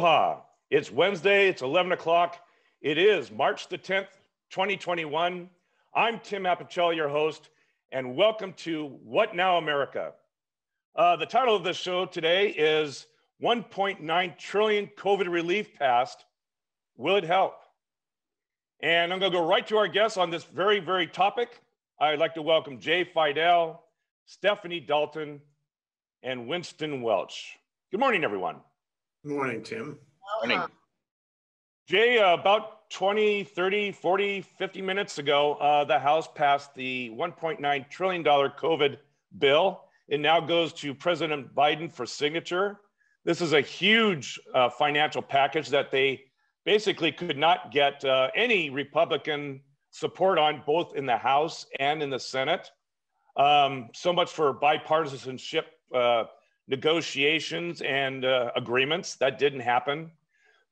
Aloha. It's Wednesday, it's 11 o'clock. It is March the 10th, 2021. I'm Tim Apicella, your host, and welcome to What Now America. Uh, the title of the show today is 1.9 trillion COVID relief passed. Will it help? And I'm going to go right to our guests on this very, very topic. I'd like to welcome Jay Fidell, Stephanie Dalton, and Winston Welch. Good morning, everyone. Good morning, Tim. Morning. Jay, uh, about 20, 30, 40, 50 minutes ago, uh, the House passed the $1.9 trillion COVID bill. It now goes to President Biden for signature. This is a huge uh, financial package that they basically could not get uh, any Republican support on, both in the House and in the Senate. Um, so much for bipartisanship uh, negotiations and uh, agreements. That didn't happen.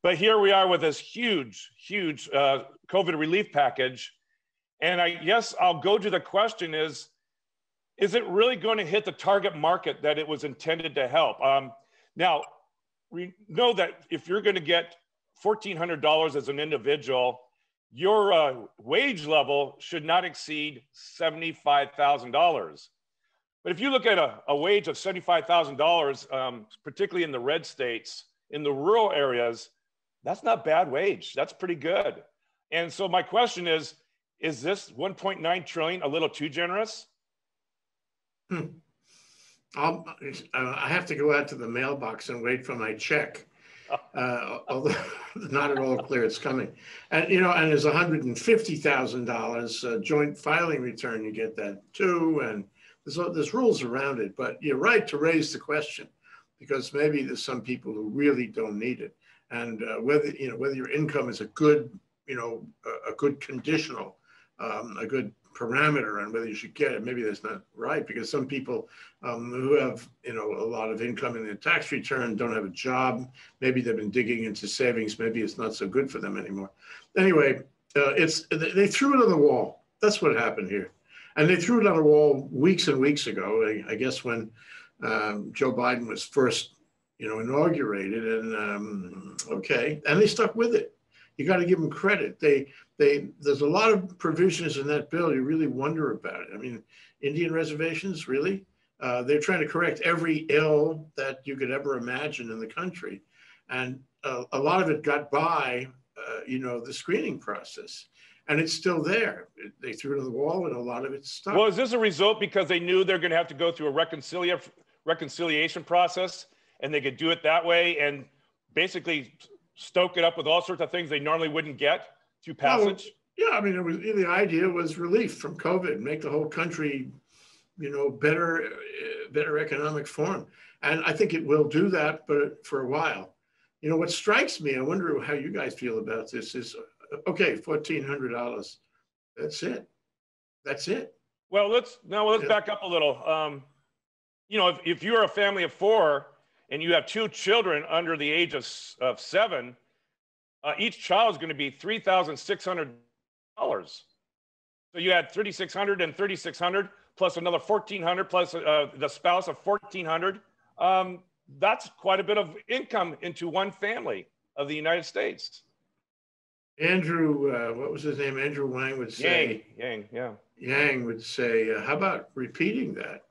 But here we are with this huge, huge uh, COVID relief package. And I guess I'll go to the question is, is it really going to hit the target market that it was intended to help? Um, now, we know that if you're going to get $1,400 as an individual, your uh, wage level should not exceed $75,000. But if you look at a, a wage of $75,000, um, particularly in the red states, in the rural areas, that's not bad wage. That's pretty good. And so my question is, is this 1.9 trillion a little too generous? Hmm. Uh, i have to go out to the mailbox and wait for my check. Uh, although not at all clear it's coming. And, you know, and there's $150,000 uh, joint filing return, you get that too. And there's, there's rules around it, but you're right to raise the question because maybe there's some people who really don't need it. And uh, whether, you know, whether your income is a good, you know, a, a good conditional, um, a good parameter on whether you should get it, maybe that's not right because some people um, who have, you know, a lot of income in their tax return don't have a job. Maybe they've been digging into savings. Maybe it's not so good for them anymore. Anyway, uh, it's they threw it on the wall. That's what happened here. And they threw it on a wall weeks and weeks ago, I, I guess when um, Joe Biden was first, you know, inaugurated. And um, okay, and they stuck with it. You got to give them credit. They, they, there's a lot of provisions in that bill. You really wonder about it. I mean, Indian reservations, really? Uh, they're trying to correct every ill that you could ever imagine in the country, and uh, a lot of it got by, uh, you know, the screening process and it's still there. It, they threw it on the wall, and a lot of it's stuck. Well, is this a result because they knew they're going to have to go through a reconcilia- reconciliation process, and they could do it that way, and basically stoke it up with all sorts of things they normally wouldn't get through passage? Well, yeah, I mean, it was the idea was relief from COVID, make the whole country, you know, better, uh, better economic form, and I think it will do that, but for a while. You know, what strikes me, I wonder how you guys feel about this, is okay, fourteen hundred dollars. That's it. That's it. Well, let's now let's yeah. back up a little. Um, you know, if, if you're a family of four and you have two children under the age of, of seven, uh, each child is going to be three thousand six hundred dollars. So you had thirty six hundred and thirty six hundred plus another fourteen hundred plus uh, the spouse of fourteen hundred. Um, that's quite a bit of income into one family of the United States. Andrew, uh, what was his name? Andrew Wang would say. Yang, Yang, yeah. Yang would say, uh, how about repeating that?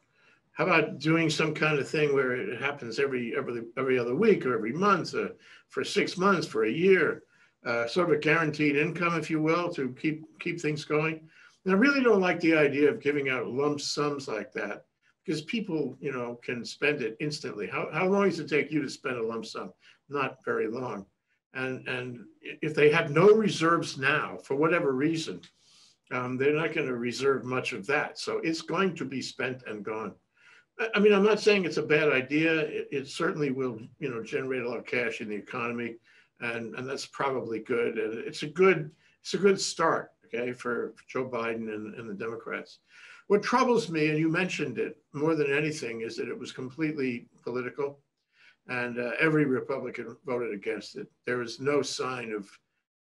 How about doing some kind of thing where it happens every every every other week or every month, uh, for six months, for a year, uh, sort of a guaranteed income, if you will, to keep keep things going. And I really don't like the idea of giving out lump sums like that because people, you know, can spend it instantly. How how long does it take you to spend a lump sum? Not very long. And, and if they have no reserves now, for whatever reason, um, they're not going to reserve much of that. So it's going to be spent and gone. I mean, I'm not saying it's a bad idea. It, it, certainly will, you know, generate a lot of cash in the economy, and and that's probably good. And it's a good it's a good start, okay, for, Joe Biden and, and the Democrats. What troubles me, and you mentioned it more than anything, is that it was completely political and uh, every Republican voted against it. There is no sign of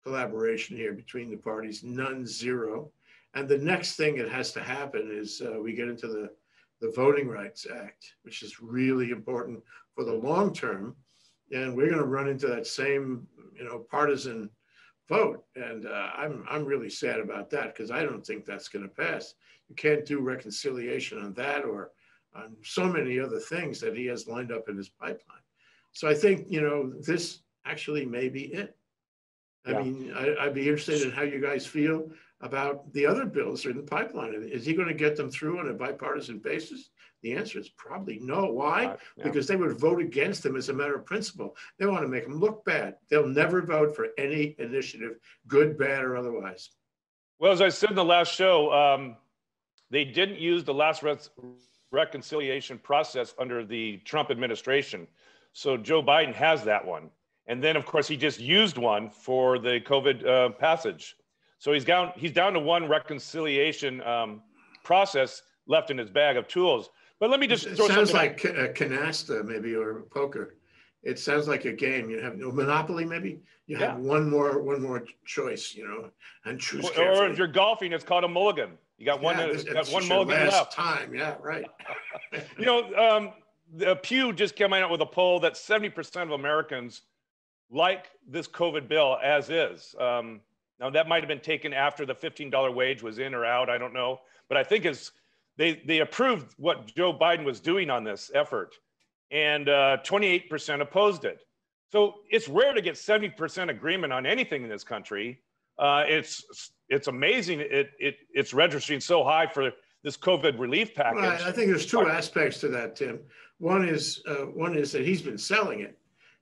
collaboration here between the parties, none, zero. And the next thing that has to happen is uh, we get into the, the Voting Rights Act, which is really important for the long term and we're going to run into that same, you know, partisan vote. And uh, I'm I'm really sad about that because I don't think that's going to pass. You can't do reconciliation on that or on so many other things that he has lined up in his pipeline. So I think you know this actually may be it. I yeah. mean, I, would be interested in how you guys feel about the other bills that are in the pipeline. Is he going to get them through on a bipartisan basis? The answer is probably no. Why? Uh, yeah. Because they would vote against them as a matter of principle. They want to make them look bad. They'll never vote for any initiative, good, bad, or otherwise. Well, as I said in the last show, um, they didn't use the last reconciliation process under the Trump administration. So Joe Biden has that one. And then, of course, he just used one for the COVID uh, passage. So he's down, he's down to one reconciliation um, process left in his bag of tools. But let me just it sounds like a canasta maybe or poker. It sounds like a game. You have no Monopoly, maybe you have one more one more choice, you know, and choose. Or, or if you're golfing, it's called a mulligan. You got one. Yeah, this, got one mulligan left. Time, yeah, right. you know, um, the Pew just came out with a poll that 70% of Americans like this COVID bill as is. Um, now that might have been taken after the $15 wage was in or out. I don't know, but I think it's they they approved what Joe Biden was doing on this effort, and uh, 28% opposed it. So it's rare to get 70% agreement on anything in this country. Uh, it's it's amazing it, it it's registering so high for this COVID relief package. Right. I think there's two aspects to that, Tim. One is uh, one is that he's been selling it,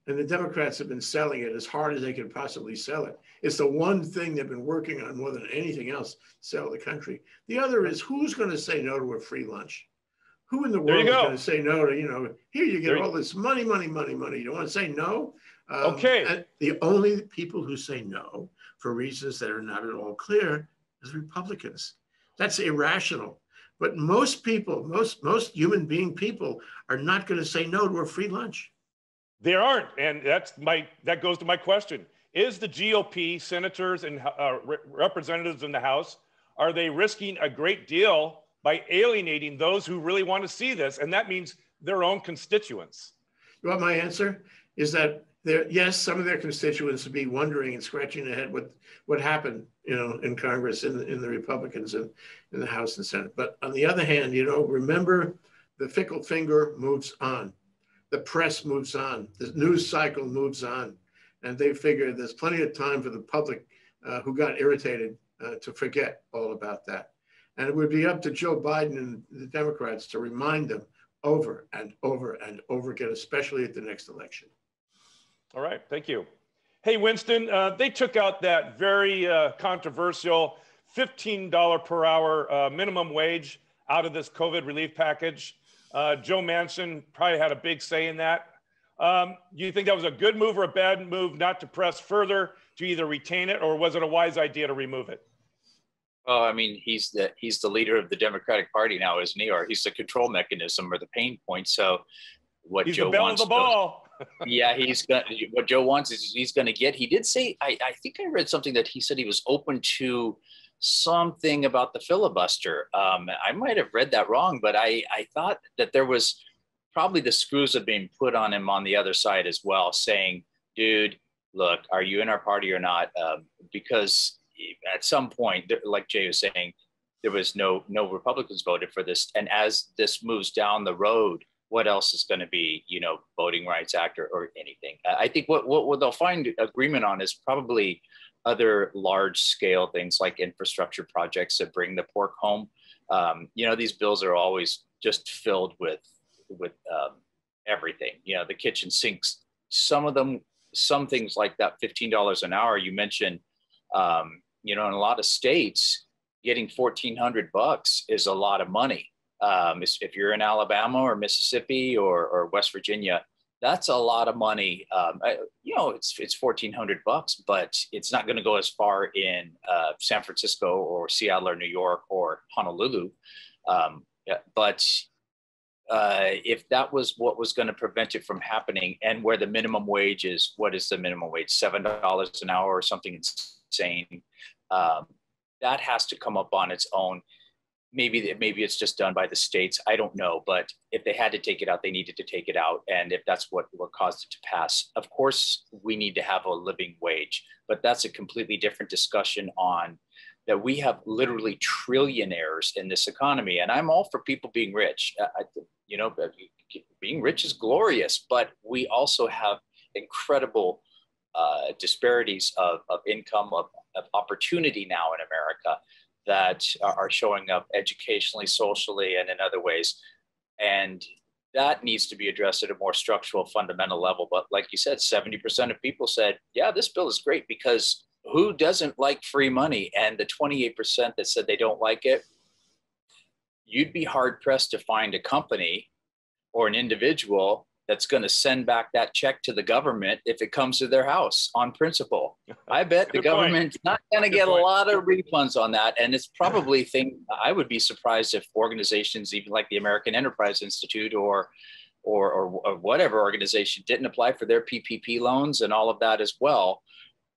and the Democrats have been selling it as hard as they could possibly sell it. It's the one thing they've been working on more than anything else, sell the country. The other is who's going to say no to a free lunch? Who in the world is going to say no to, you know, here you get there all this money, money, money, money. You want to say no? Um, okay. the only people who say no for reasons that are not at all clear is Republicans. That's irrational. But most people, most most human being people, are not going to say no to a free lunch. There aren't, and that's my that goes to my question: Is the GOP senators and uh, re- representatives in the House are they risking a great deal by alienating those who really want to see this, and that means their own constituents? You want my answer? Is that there? Yes, some of their constituents would be wondering and scratching their head what what happened, you know, in Congress in in the Republicans and in the House and Senate. But on the other hand, you know, remember the fickle finger moves on the press moves on, the news cycle moves on, and they figure there's plenty of time for the public uh, who got irritated uh, to forget all about that. And it would be up to Joe Biden and the Democrats to remind them over and over and over again, especially at the next election. All right, thank you. Hey, Winston, uh, they took out that very uh, controversial $15 per hour uh, minimum wage out of this COVID relief package. Uh, Joe Manchin probably had a big say in that. Um, do you think that was a good move or a bad move not to press further to either retain it, or was it a wise idea to remove it? Well, I mean, he's the he's the leader of the Democratic Party now, isn't he? Or he's the control mechanism or the pain point. So, what he's Joe the wants, the ball. Yeah, he's got what Joe wants is he's going to get. He did say, I, I think I read something that he said he was open to something about the filibuster. Um, I might have read that wrong, but I, I thought that there was probably the screws have been put on him on the other side as well, saying, dude, look, are you in our party or not? Um, because at some point, like Jay was saying, there was no no Republicans voted for this, and as this moves down the road, what else is going to be, you know, Voting Rights Act or, or anything? I think what, what what they'll find agreement on is probably other large scale things like infrastructure projects that bring the pork home. Um, you know, these bills are always just filled with with um, everything. You know, the kitchen sinks. Some of them, some things like that, fifteen dollars an hour. You mentioned, um, you know, in a lot of states, getting fourteen hundred bucks is a lot of money. Um, if you're in Alabama or Mississippi or, or West Virginia, that's a lot of money. Um, I, you know, it's it's fourteen hundred bucks, but it's not going to go as far in uh, San Francisco or Seattle or New York or Honolulu. Um, but uh, if that was what was going to prevent it from happening, and where the minimum wage is, what is the minimum wage? Seven dollars an hour or something insane. Um, that has to come up on its own maybe maybe it's just done by the states. I don't know, but if they had to take it out, they needed to take it out, and if that's what what caused it to pass, of course we need to have a living wage, but that's a completely different discussion on that we have literally trillionaires in this economy, and I'm all for people being rich. I, you know, being rich is glorious, but we also have incredible uh, disparities of, of income, of, of opportunity now in America that are showing up educationally, socially, and in other ways. And that needs to be addressed at a more structural, fundamental level. But like you said, 70% of people said, yeah, this bill is great because who doesn't like free money? And the 28% that said they don't like it, you'd be hard pressed to find a company or an individual that's going to send back that check to the government if it comes to their house on principle. I bet the government's not going to get point. a lot of refunds on that. And it's probably thing I would be surprised if organizations, even like the American Enterprise Institute or or, or, or whatever organization didn't apply for their PPP loans and all of that as well.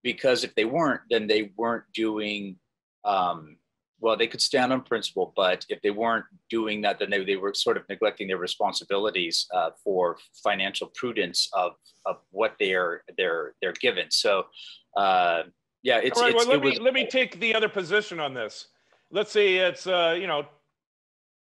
Because if they weren't, then they weren't doing um, well, they could stand on principle, but if they weren't doing that, then they, they were sort of neglecting their responsibilities uh, for financial prudence of, of what they're they're they're given. So, uh, yeah, it's, right, it's well, let it me was, let me take the other position on this. Let's say it's uh, you know,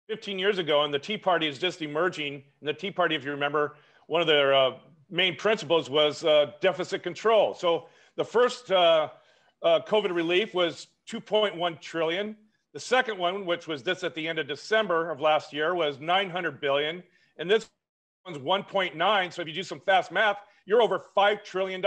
15 years ago, and the Tea Party is just emerging. And the Tea Party, if you remember, one of their uh, main principles was uh, deficit control. So the first uh, COVID relief was 2.1 trillion. The second one, which was this at the end of December of last year, was 900 billion. And this one's 1.9. So if you do some fast math, you're over $5 trillion.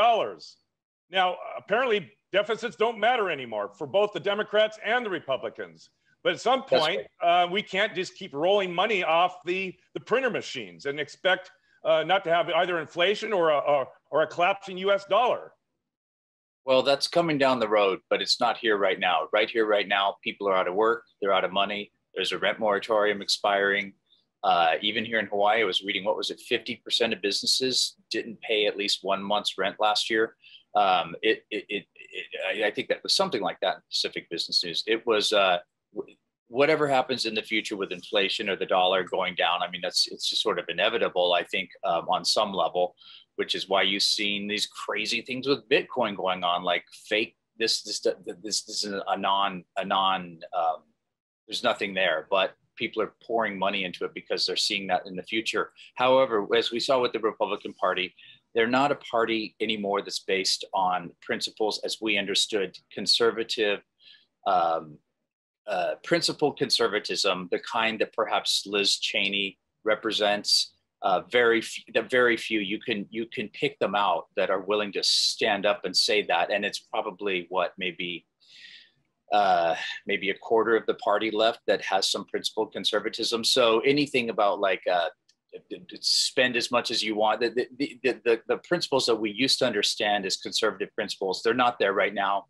Now, apparently, deficits don't matter anymore for both the Democrats and the Republicans. But at some point, uh, we can't just keep rolling money off the, the printer machines and expect uh, not to have either inflation or a, or, or a collapsing US dollar. Well, that's coming down the road, but it's not here right now. Right here, right now, people are out of work, they're out of money. There's a rent moratorium expiring. Uh, even here in Hawaii, I was reading what was it, 50% of businesses didn't pay at least one month's rent last year. Um, it, it, it, it, I think that was something like that in Pacific Business News. It was uh, whatever happens in the future with inflation or the dollar going down. I mean, that's it's just sort of inevitable. I think um, on some level which is why you've seen these crazy things with Bitcoin going on, like fake this this this, this is a non a non um, there's nothing there, but people are pouring money into it because they're seeing that in the future. However, as we saw with the Republican Party, they're not a party anymore that's based on principles as we understood conservative. Um, uh, principled conservatism, the kind that perhaps Liz Cheney represents, uh, very few, the very few you can you can pick them out that are willing to stand up and say that. And it's probably what maybe uh, maybe a quarter of the party left that has some principled conservatism. So anything about like uh, spend as much as you want. The, the, the, the, principles that we used to understand as conservative principles they're not there right now.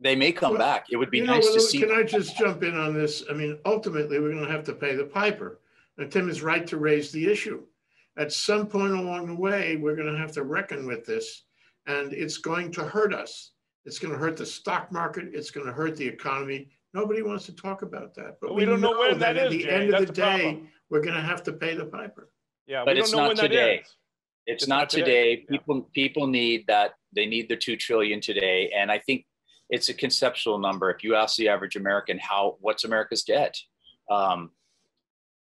They may come well, back. It would be nice know, to see can i just jump in on this? I mean ultimately we're going to have to pay the piper. And tim is right to raise the issue at some point along the way, we're going to have to reckon with this, and it's going to hurt us. It's going to hurt the stock market. It's going to hurt the economy. Nobody wants to talk about that, but we, we don't know, know when that, that is. At the Jay. end That's of the, the day, problem. we're going to have to pay the piper. Yeah, but it's not today. It's, it's, not, not today. today. People yeah. people need that. They need the two trillion today, and I think it's a conceptual number. If you ask the average American, how what's America's debt? Um,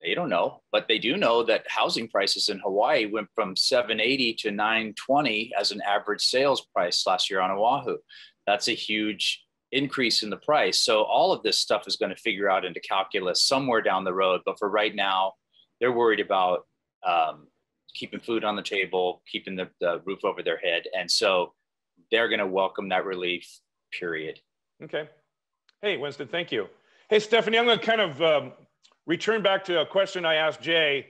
they don't know, but they do know that housing prices in Hawaii went from 780 to 920 as an average sales price last year on Oahu. That's a huge increase in the price. So all of this stuff is going to figure out into calculus somewhere down the road. But for right now, they're worried about um, keeping food on the table, keeping the, the roof over their head. And so they're going to welcome that relief, period. Okay. Hey, Winston, thank you. Hey, Stephanie, I'm going to kind of um, return back to a question I asked Jay,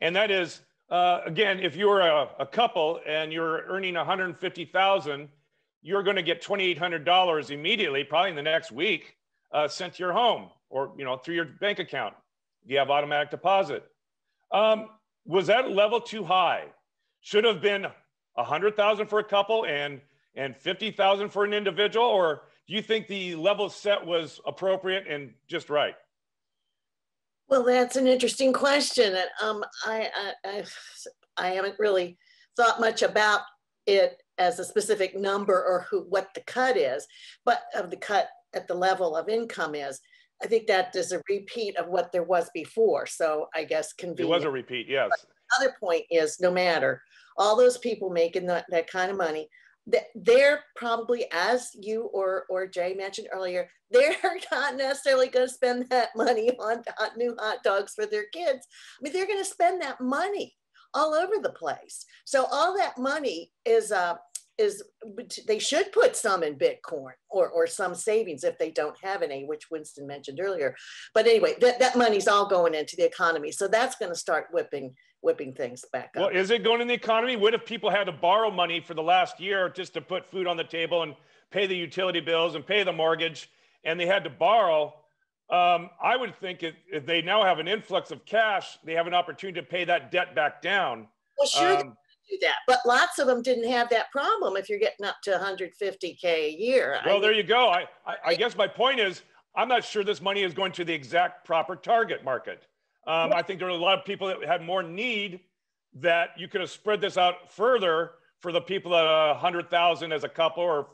and that is, uh, again, if you're a, a, couple and you're earning 150,000, you're going to get $2,800 immediately, probably in the next week, uh, sent to your home or you know through your bank account. Do you have automatic deposit. Um, was that level too high? Should have been 100,000 for a couple and and 50,000 for an individual, or do you think the level set was appropriate and just right? Well, that's an interesting question. And um, I, I, I, haven't really thought much about it as a specific number or who what the cut is, but of the cut at the level of income is. I think that is a repeat of what there was before. So I guess convenient. It was a repeat, yes. But other point is no matter all those people making that, that kind of money, they're probably, as you or, or Jay mentioned earlier, they're not necessarily going to spend that money on hot, new hot dogs for their kids. I mean, they're going to spend that money all over the place. So all that money is uh, is they should put some in Bitcoin or, or some savings if they don't have any, which Winston mentioned earlier. But anyway, that, that money's all going into the economy. So that's going to start whipping whipping things back up. Well, is it going in the economy? What if people had to borrow money for the last year just to put food on the table and pay the utility bills and pay the mortgage and they had to borrow? Um, I would think if, if, they now have an influx of cash, they have an opportunity to pay that debt back down. Well, sure. Um, do that. But lots of them didn't have that problem if you're getting up to 150K a year. Well, I there you go. I, I, I, guess my point is, I'm not sure this money is going to the exact proper target market. Um, I think there are a lot of people that had more need that you could have spread this out further for the people are 100,000 as a couple or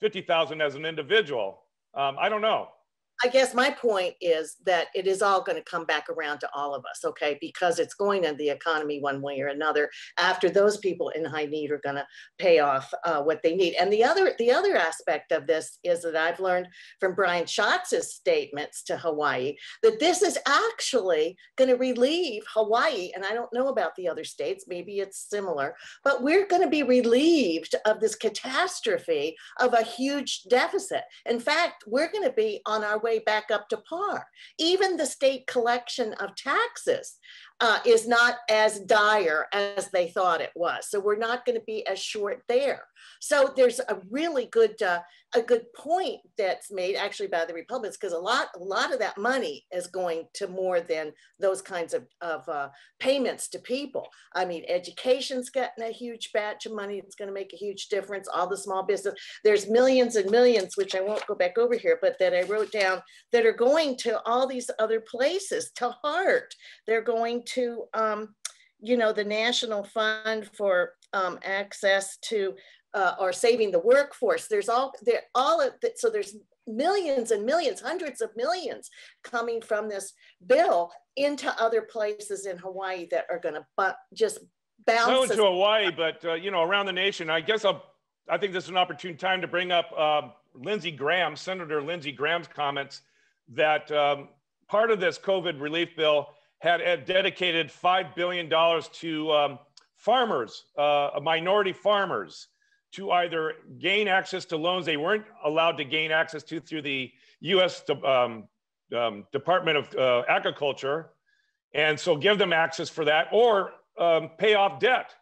50,000 as an individual. Um, I don't know. I guess my point is that it is all going to come back around to all of us, okay? Because it's going in the economy one way or another. After those people in high need are going to pay off uh, what they need. And the other, the other aspect of this is that I've learned from Brian Schatz's statements to Hawaii that this is actually going to relieve Hawaii. And I don't know about the other states, maybe it's similar, but we're going to be relieved of this catastrophe of a huge deficit. In fact, we're going to be on our way way back up to par. Even the state collection of taxes uh, is not as dire as they thought it was. So we're not going to be as short there. So there's a really good uh, a good point that's made actually by the Republicans because a lot a lot of that money is going to more than those kinds of, of uh, payments to people. I mean, education's getting a huge batch of money. It's going to make a huge difference. All the small business, there's millions and millions, which I won't go back over here, but that I wrote down that are going to all these other places to heart. They're going to, um, you know, the National Fund for um, Access to uh, or saving the workforce. There's all there all of that. So there's millions and millions, hundreds of millions coming from this bill into other places in Hawaii that are going to bu- just bounce. Not into Hawaii, but uh, you know, around the nation. I guess I'll. I think this is an opportune time to bring up uh, Lindsey Graham, Senator Lindsey Graham's comments that um, part of this COVID relief bill had, had dedicated $5 billion to um, farmers, uh, minority farmers, to either gain access to loans they weren't allowed to gain access to through the US um, um, Department of uh, Agriculture. And so give them access for that or um, pay off debt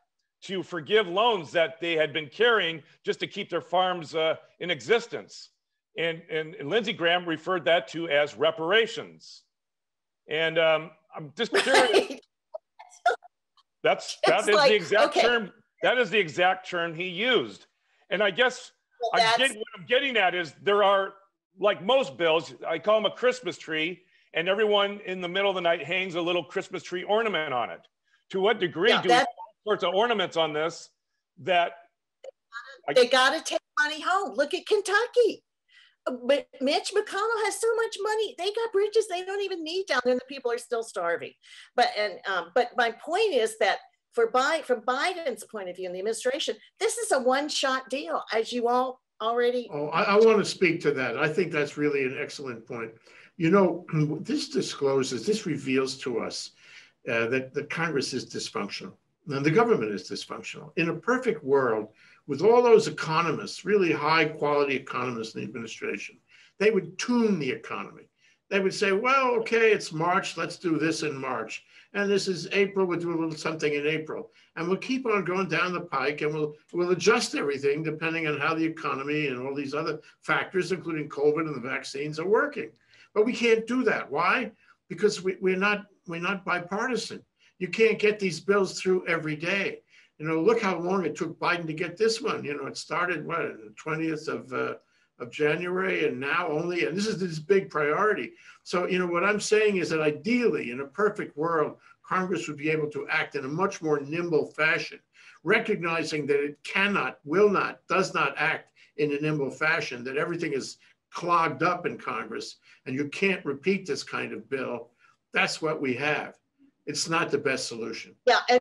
to forgive loans that they had been carrying just to keep their farms uh, in existence. And, and, and, Lindsey Graham referred that to as reparations. And um, I'm just curious. That's that is like, the exact okay. term. That is the exact term he used. And I guess well, I'm getting, what I'm getting at is there are like most bills. I call them a Christmas tree, and everyone in the middle of the night hangs a little Christmas tree ornament on it. To what degree yeah, do we all sorts of ornaments on this that they got to take money home? Look at Kentucky but Mitch McConnell has so much money. They got bridges they don't even need down there, and the people are still starving. But and um, but my point is that for Biden, from Biden's point of view in the administration, this is a one-shot deal, as you all already. Oh, I, I want to speak to that. I think that's really an excellent point. You know, this discloses, this reveals to us uh, that the Congress is dysfunctional and the government is dysfunctional. In a perfect world, with all those economists, really high quality economists in the administration, they would tune the economy. They would say, well, okay, it's March, let's do this in March. And this is April, we'll do a little something in April. And we'll keep on going down the pike and we'll, we'll adjust everything depending on how the economy and all these other factors, including COVID and the vaccines, are working. But we can't do that. Why? Because we, we're, not, we're not bipartisan. You can't get these bills through every day you know, look how long it took Biden to get this one. You know, it started what the 20th of uh, of January and now only, and this is this big priority. So, you know, what I'm saying is that ideally, in a perfect world, Congress would be able to act in a much more nimble fashion, recognizing that it cannot, will not, does not act in a nimble fashion, that everything is clogged up in Congress and you can't repeat this kind of bill. That's what we have. It's not the best solution. Yeah, and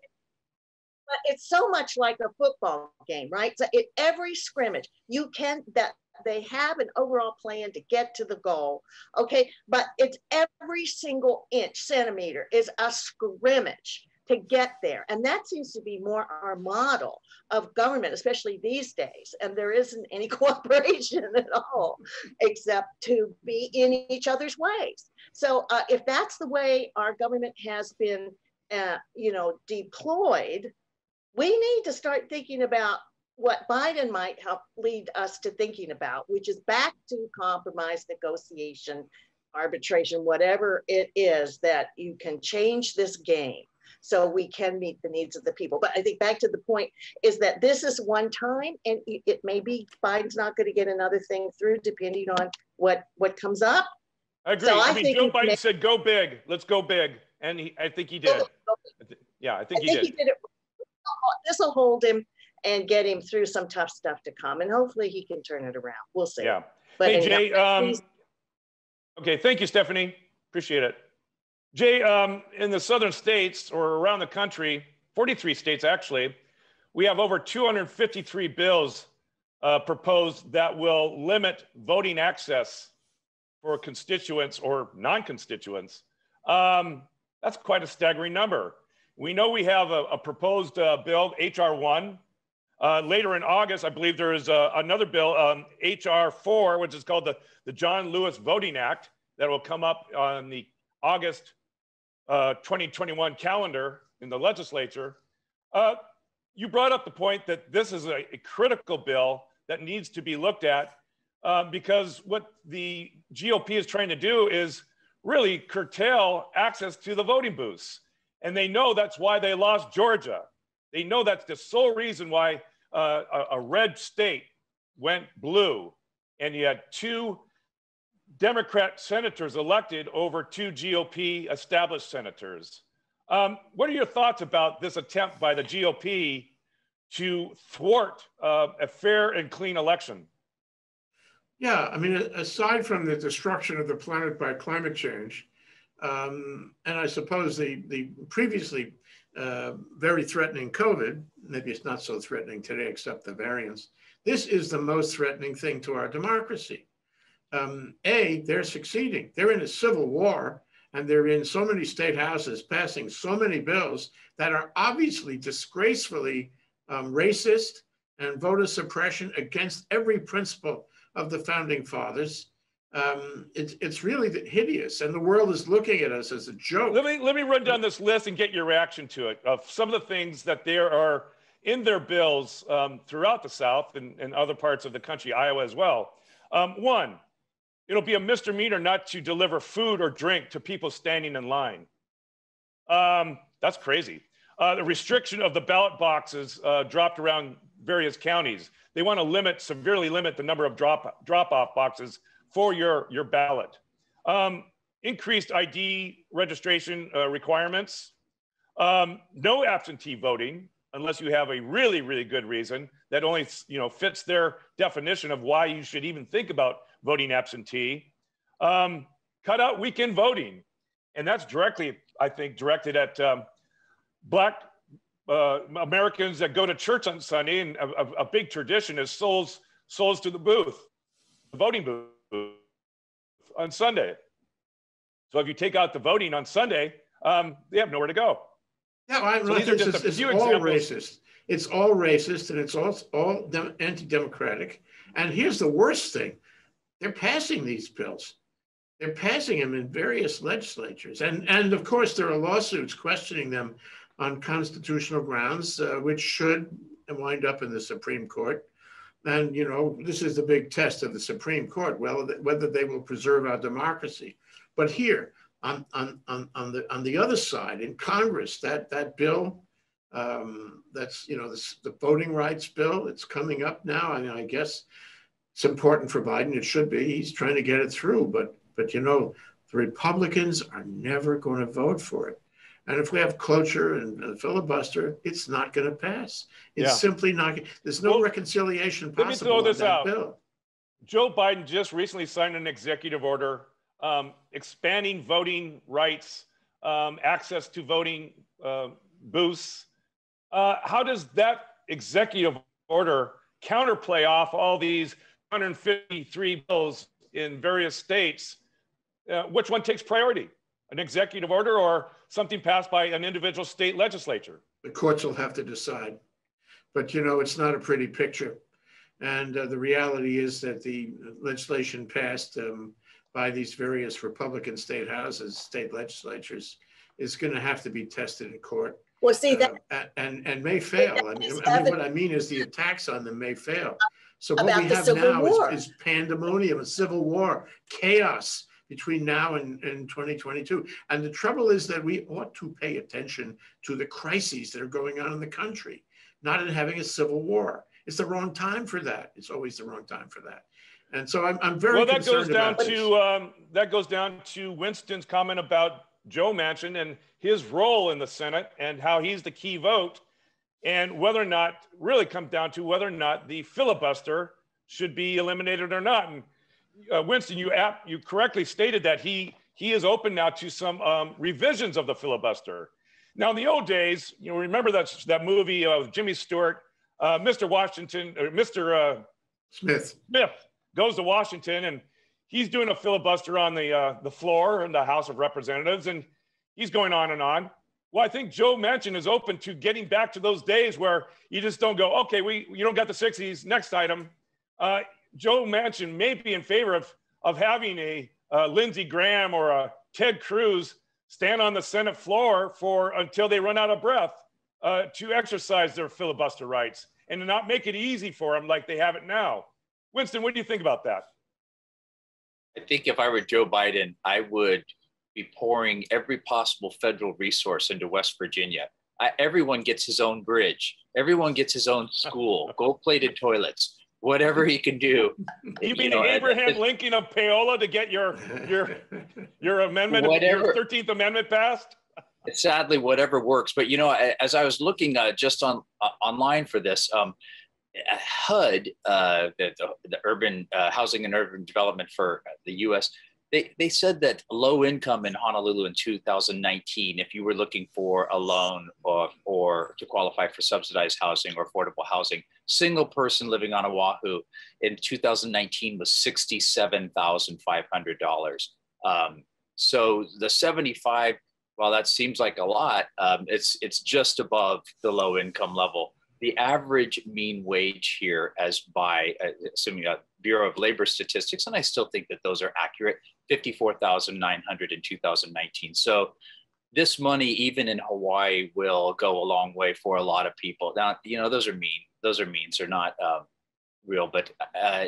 but it's so much like a football game, right? So at every scrimmage, you can that they have an overall plan to get to the goal. Okay, but it's every single inch, centimeter is a scrimmage to get there. And that seems to be more our model of government, especially these days. And there isn't any cooperation at all, except to be in each other's ways. So uh, if that's the way our government has been, uh, you know, deployed, we need to start thinking about what Biden might help lead us to thinking about, which is back to compromise, negotiation, arbitration, whatever it is that you can change this game so we can meet the needs of the people. But I think back to the point is that this is one time and it may be Biden's not going to get another thing through depending on what what comes up. I agree. So I, I mean, Joe Biden may- said, go big, let's go big. And he, I think he did. Yeah, I think, I he, think did. he did. It. This will hold him and get him through some tough stuff to come. And hopefully he can turn it around. We'll see. Yeah. But hey, Jay, um, okay. Thank you, Stephanie. Appreciate it. Jay, um, in the southern states or around the country, 43 states actually, we have over 253 bills uh, proposed that will limit voting access for constituents or non constituents. Um, that's quite a staggering number. We know we have a, a proposed uh, bill, H.R. 1, uh, later in August, I believe there is uh, another bill, um, H.R. 4, which is called the, the John Lewis Voting Act, that will come up on the August uh, 2021 calendar in the legislature. Uh, you brought up the point that this is a, a critical bill that needs to be looked at um, because what the GOP is trying to do is really curtail access to the voting booths. And they know that's why they lost Georgia. They know that's the sole reason why uh, a, a red state went blue, and you had two Democrat senators elected over two GOP established senators. Um, what are your thoughts about this attempt by the GOP to thwart uh, a fair and clean election? Yeah, I mean, aside from the destruction of the planet by climate change, um, and I suppose the, the previously uh, very threatening COVID, maybe it's not so threatening today except the variants, this is the most threatening thing to our democracy. Um, a, they're succeeding. They're in a civil war and they're in so many state houses passing so many bills that are obviously disgracefully um, racist and voter suppression against every principle of the founding fathers um, it's it's really hideous, and the world is looking at us as a joke. Let me let me run down this list and get your reaction to it of some of the things that there are in their bills um, throughout the South and, and, other parts of the country, Iowa as well. Um, one, it'll be a misdemeanor not to deliver food or drink to people standing in line. Um, that's crazy. Uh, the restriction of the ballot boxes uh, dropped around various counties. They want to limit, severely limit the number of drop drop off boxes for your, your ballot. Um, increased ID registration uh, requirements. Um, no absentee voting unless you have a really, really good reason that only you know fits their definition of why you should even think about voting absentee. Um, cut out weekend voting, and that's directly, I think, directed at um, Black uh, Americans that go to church on Sunday, and a, a, a big tradition is souls souls to the booth, the voting booth on Sunday. So if you take out the voting on Sunday, um, they have nowhere to go. Yeah, well, so these are just a few it's examples. all racist. It's all racist and it's all, all anti-democratic. And here's the worst thing: they're passing these bills. They're passing them in various legislatures, and and of course there are lawsuits questioning them on constitutional grounds, uh, which should wind up in the Supreme Court. And, you know, this is the big test of the Supreme Court, well, whether they will preserve our democracy. But here, on, on, on, on, the, on the other side, in Congress, that, that bill, um, that's, you know, this, the voting rights bill, it's coming up now. I mean, I guess It's important for Biden. It should be. He's trying to get it through, but but you know, the Republicans are never going to vote for it. And if we have cloture and a filibuster, it's not going to pass. It's yeah. simply not. There's no well, reconciliation possible. Let me throw this out. Bill. Joe Biden just recently signed an executive order um, expanding voting rights, um, access to voting uh, booths. Uh, how does that executive order counterplay off all these 153 bills in various states? Uh, which one takes priority? An executive order or something passed by an individual state legislature? The courts will have to decide. But you know, it's not a pretty picture. And uh, the reality is that the legislation passed um, by these various Republican state houses, state legislatures, is going to have to be tested in court. Well, see that, uh, and and may fail. I mean, I mean, what I mean is the attacks on them may fail. So what we have now is, is, pandemonium, a civil war, chaos between now and, and 2022. And the trouble is that we ought to pay attention to the crises that are going on in the country, not in having a civil war. It's the wrong time for that. It's always the wrong time for that. And so I'm, I'm very well. That goes down to um, that goes down to Winston's comment about Joe Manchin and his role in the Senate and how he's the key vote, and whether or not really comes down to whether or not the filibuster should be eliminated or not. And uh, Winston, you ap- you correctly stated that he he is open now to some um, revisions of the filibuster. Now, in the old days, you know, remember that that movie of Jimmy Stewart, uh, Mr. Washington, or Mr. Uh, Smith. Smith goes to Washington and he's doing a filibuster on the uh, the floor in the House of Representatives, and he's going on and on. Well, I think Joe Manchin is open to getting back to those days where you just don't go, okay, we you don't got the 60s. Next item. Joe Manchin may be in favor of of having a uh, Lindsey Graham or a Ted Cruz stand on the Senate floor for until they run out of breath uh, to exercise their filibuster rights and to not make it easy for them like they have it now. Winston, what do you think about that? I think if I were Joe Biden, I would be pouring every possible federal resource into West Virginia. I, everyone gets his own bridge. Everyone gets his own school, gold plated toilets, whatever he can do. You, you mean know, Abraham I, Lincoln of Paola to get your your your amendment, whatever, your Thirteenth Amendment passed? Sadly, whatever works. But you know, as I was looking uh, just on uh, online for this, um, HUD, uh, the, the, urban uh, housing and urban development for the U.S. They, they said that low income in Honolulu in 2019, if you were looking for a loan or, or to qualify for subsidized housing or affordable housing, single person living on Oahu in 2019 was $67,500. Um, so the 75, while that seems like a lot, um, it's, it's just above the low income level the average mean wage here as by uh, assuming a bureau of labor statistics and i still think that those are accurate 54900 in 2019 so this money even in hawaii will go a long way for a lot of people now you know those are mean those are means they're not um, real but uh,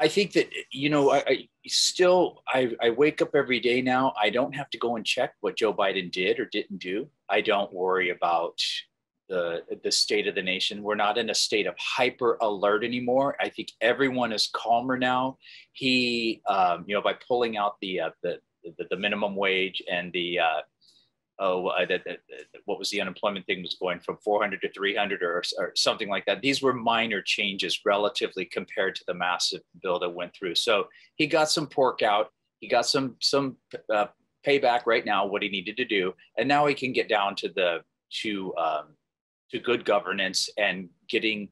I think that you know, I, I, still I, I wake up every day now. I don't have to go and check what Joe Biden did or didn't do. I don't worry about the the state of the nation. We're not in a state of hyper alert anymore. I think everyone is calmer now. He, um, you know, by pulling out the uh, the, the, the minimum wage and the uh, oh, uh, the, the, what was the unemployment thing was going from 400 to 300 or, or something like that. These were minor changes relatively compared to the massive bill that went through. So he got some pork out. He got some some uh, payback right now what he needed to do, and now he can get down to the to um, to good governance and getting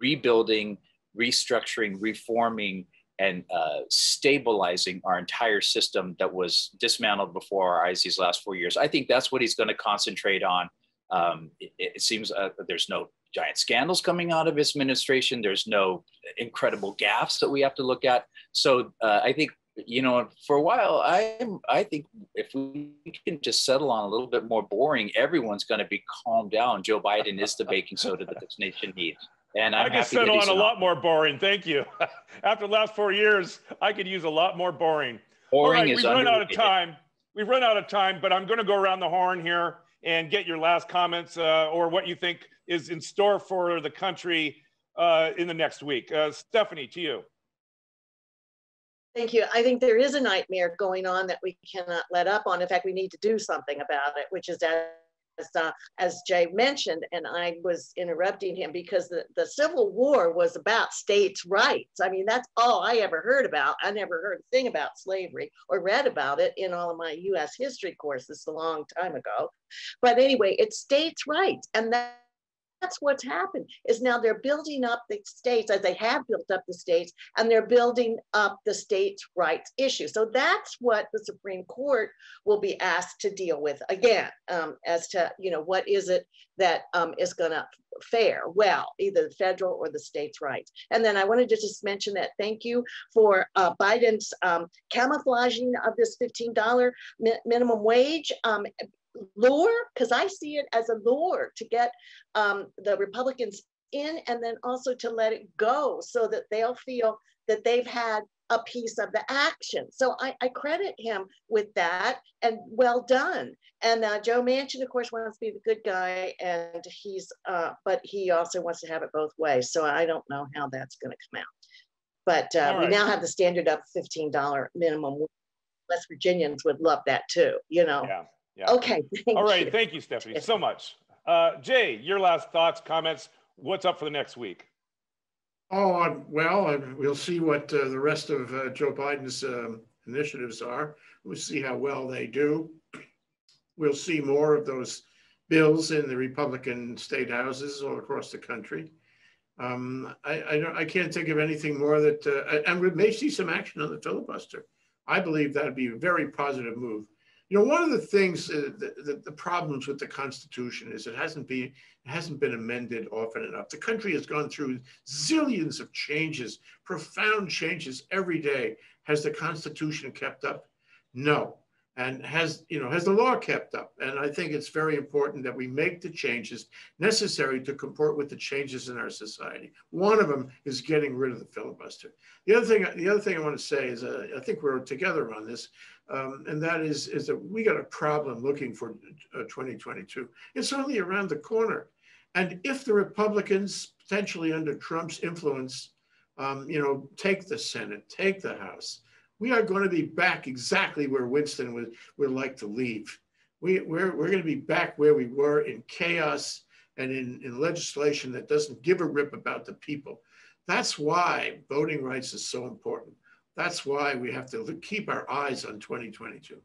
rebuilding, restructuring, reforming, and uh, stabilizing our entire system that was dismantled before our eyes these last four years. I think that's what he's going to concentrate on. Um, it, it, seems uh, there's no giant scandals coming out of his administration. There's no incredible gaffes that we have to look at. So uh, I think you know, for a while, I I think if we can just settle on a little bit more boring, everyone's going to be calmed down. Joe Biden is the baking soda that this nation needs. And I'm i can settle on a lot more boring. Thank you. After the last four years, I could use a lot more boring. Boring All right, we've run out of time. We've run out of time, but I'm going to go around the horn here and get your last comments uh, or what you think is in store for the country uh, in the next week. Uh, Stephanie, to you. Thank you. I think there is a nightmare going on that we cannot let up on. In fact, we need to do something about it, which is as uh, as Jay mentioned, and I was interrupting him because the, the Civil War was about states' rights. I mean, that's all I ever heard about. I never heard a thing about slavery or read about it in all of my US history courses a long time ago. But anyway, it's states' rights. And that that's what's happened is now they're building up the states as they have built up the states and they're building up the states rights issue so that's what the supreme court will be asked to deal with again um, as to you know what is it that um, is going to fare well either the federal or the states rights. And then i wanted to just mention that thank you for uh, biden's um, camouflaging of this $15 mi minimum wage um, lure because I see it as a lure to get um, the Republicans in and then also to let it go so that they'll feel that they've had a piece of the action. So I, I credit him with that and well done. And uh, Joe Manchin, of course, wants to be the good guy and he's, uh, but he also wants to have it both ways. So I don't know how that's going to come out. But uh, right. we now have the standard of $15 minimum. West Virginians would love that too, you know. Yeah. Yeah. Okay. All right. You. Thank you, Stephanie, so much. Uh, Jay, your last thoughts, comments. What's up for the next week? Oh, uh, well, uh, we'll see what uh, the rest of uh, Joe Biden's um, initiatives are. We'll see how well they do. We'll see more of those bills in the Republican state houses all across the country. Um, I, I, I, can't think of anything more that, uh, and we may see some action on the filibuster. I believe that'd be a very positive move. You know, one of the things, uh, the, the, the, problems with the Constitution is it hasn't been it hasn't been amended often enough. The country has gone through zillions of changes, profound changes every day. Has the Constitution kept up? No. And has you know has the law kept up? And I think it's very important that we make the changes necessary to comport with the changes in our society. One of them is getting rid of the filibuster. The other thing, the other thing I want to say is, uh, I think we're together on this um, and that is, is that we got a problem looking for uh, 2022. It's only around the corner. And if the Republicans, potentially under Trump's influence, um, you know, take the Senate, take the House, we are going to be back exactly where Winston would, would like to leave. We, we're, we're going to be back where we were in chaos and in, in legislation that doesn't give a rip about the people. That's why voting rights is so important. That's why we have to keep our eyes on 2022.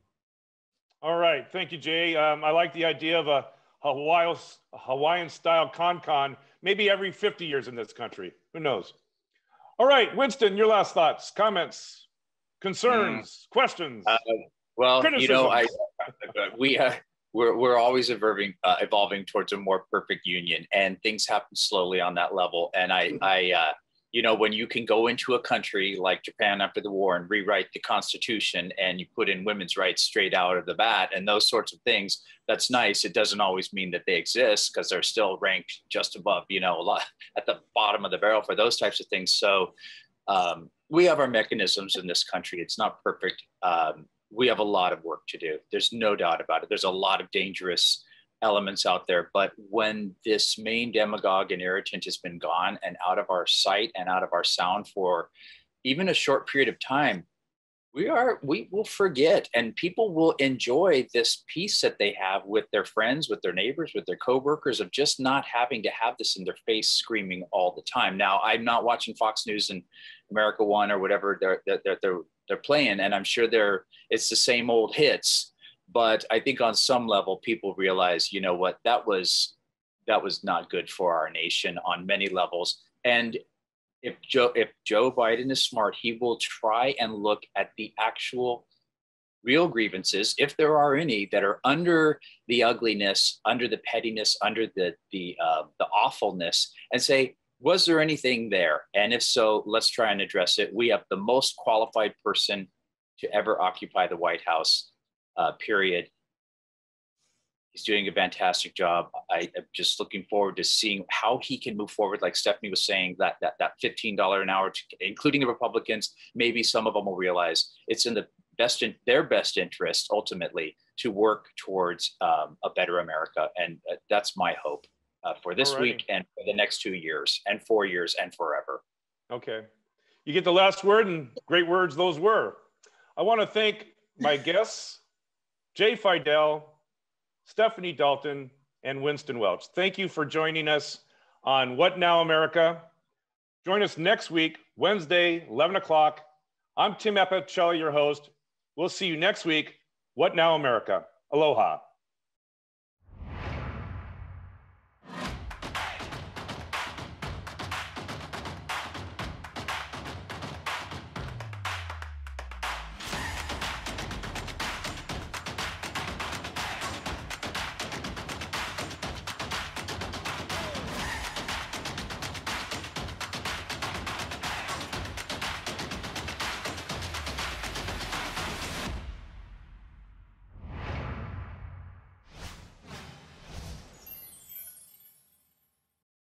All right. Thank you, Jay. Um, I like the idea of a Hawaiian style con-con, maybe every 50 years in this country. Who knows? All right, Winston, your last thoughts, comments, concerns, mm. questions. Uh, well, you know, I we uh, we're we're always evolving uh, evolving towards a more perfect union, and things happen slowly on that level. And I. I uh, you know, when you can go into a country like Japan after the war and rewrite the constitution and you put in women's rights straight out of the bat and those sorts of things, that's nice. It doesn't always mean that they exist because they're still ranked just above, you know, a lot at the bottom of the barrel for those types of things. So um, we have our mechanisms in this country. It's not perfect. Um, we have a lot of work to do. There's no doubt about it. There's a lot of dangerous elements out there. But when this main demagogue and irritant has been gone and out of our sight and out of our sound for even a short period of time, we are we will forget and people will enjoy this peace that they have with their friends with their neighbors with their coworkers of just not having to have this in their face screaming all the time now i'm not watching fox news and america one or whatever they're they're they're, they're playing and i'm sure they're it's the same old hits but I think on some level, people realize, you know what, that was that was not good for our nation on many levels. And if Joe if Joe Biden is smart, he will try and look at the actual real grievances, if there are any, that are under the ugliness, under the pettiness, under the the uh, the awfulness, and say, was there anything there? And if so, let's try and address it. We have the most qualified person to ever occupy the White House uh, period. He's doing a fantastic job. I, am just looking forward to seeing how he can move forward. Like Stephanie was saying, that that that $15 an hour, to, including the Republicans, maybe some of them will realize it's in the best in their best interest ultimately to work towards um, a better America, and uh, that's my hope. uh, for this Alrighty. week and for the next two years and four years and forever. Okay. You get the last word, and great words those were. I want to thank my guests, Jay Fidell, Stephanie Dalton, and Winston Welch. Thank you for joining us on What Now America. Join us next week, Wednesday, 11 o'clock. I'm Tim Apicella, your host. We'll see you next week. What Now America? Aloha.